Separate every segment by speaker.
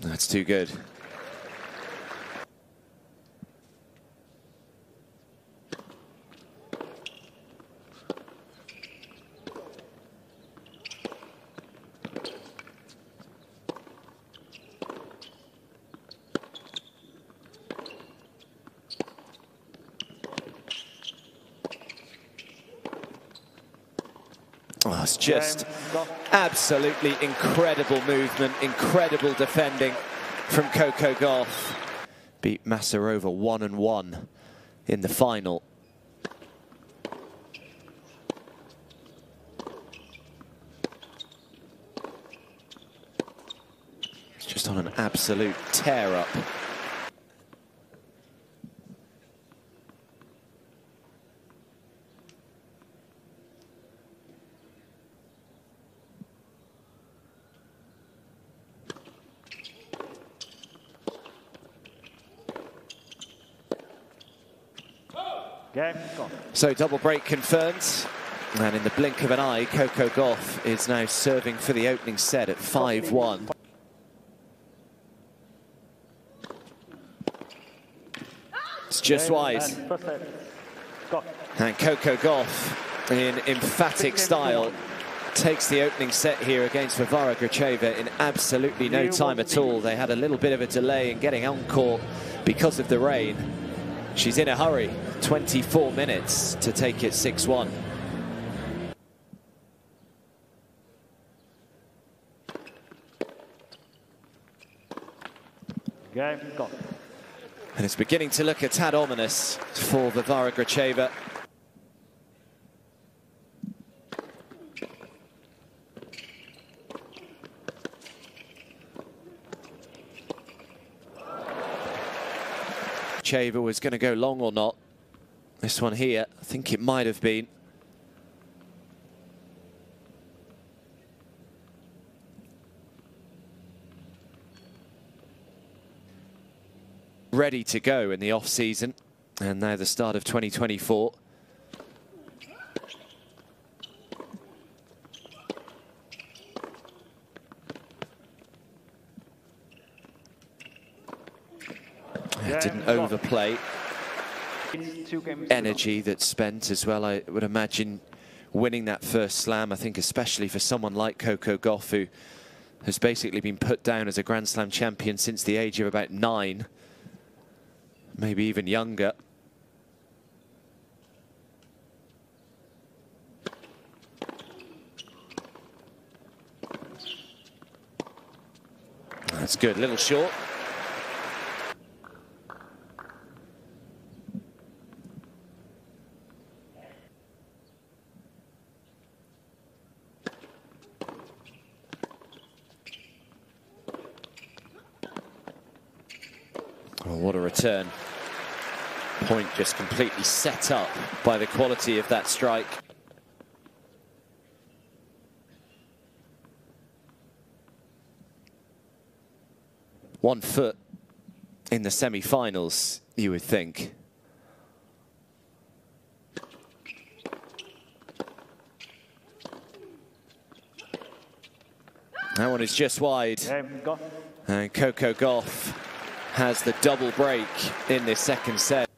Speaker 1: That's too good. Just absolutely incredible movement, incredible defending from Coco Gauff. Beat Masarova one and one in the final. It's just on an absolute tear up.
Speaker 2: Game gone.
Speaker 1: So double break confirmed. And in the blink of an eye, Coco Gauff is now serving for the opening set at 5-1. It's just wise.
Speaker 2: and first set. Go.
Speaker 1: And Coco Gauff, in emphatic style, takes the opening set here against Varvara Gracheva in absolutely no time at all. They had a little bit of a delay in getting on court because of the rain. She's in a hurry, 24 minutes to take it 6-1.
Speaker 2: Game gone.
Speaker 1: And it's beginning to look a tad ominous for Varvara Gracheva. Gracheva was going to go long or not. This one here, I think it might have been. ready to go in the off season and now the start of 2024
Speaker 2: Yeah,
Speaker 1: didn't overplay
Speaker 2: It's two games to go.
Speaker 1: energy that's spent as well I would imagine winning that first slam I think especially for someone like Coco Gauff who has basically been put down as a Grand Slam champion since the age of about nine maybe even younger. That's good, little short. Oh, what a return. Point just completely set up by the quality of that strike. One foot in the semi-finals, you would think. That one is just wide. And Coco Gauff has the double break in this second set.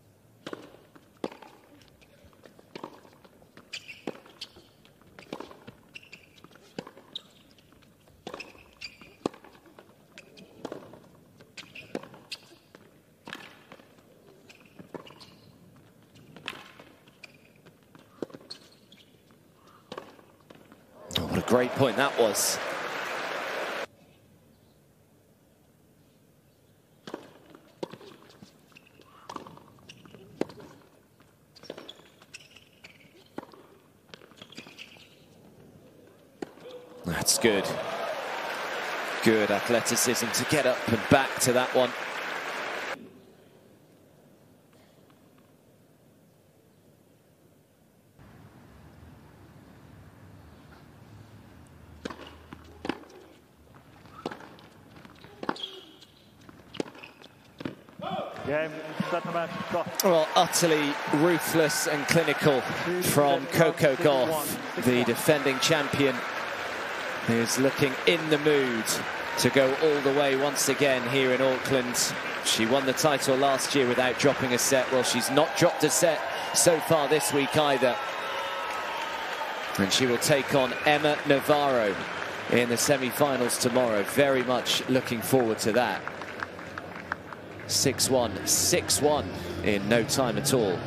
Speaker 1: Oh, what a great point that was. That's good. Good athleticism to get up and back to that one.
Speaker 2: Game
Speaker 1: Well, utterly ruthless and clinical from Coco Gauff, the defending champion is looking in the mood to go all the way once again here in Auckland. She won the title last year without dropping a set. Well, she's not dropped a set so far this week either. And she will take on Emma Navarro in the semi-finals tomorrow. Very much looking forward to that. 6-1, 6-1 in no time at all.